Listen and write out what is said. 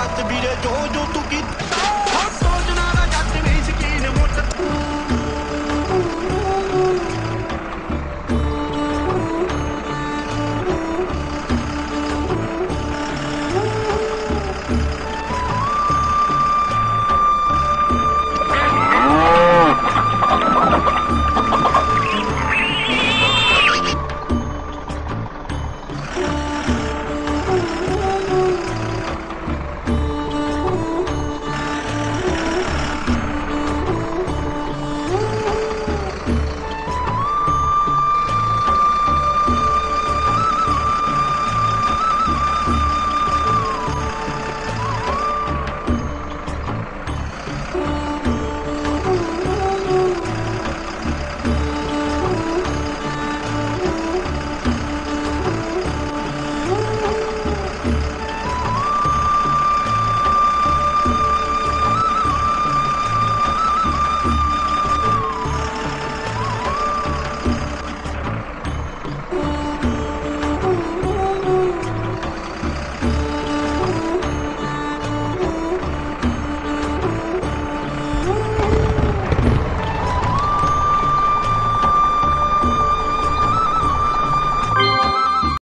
hat sie wieder tot und du gibst.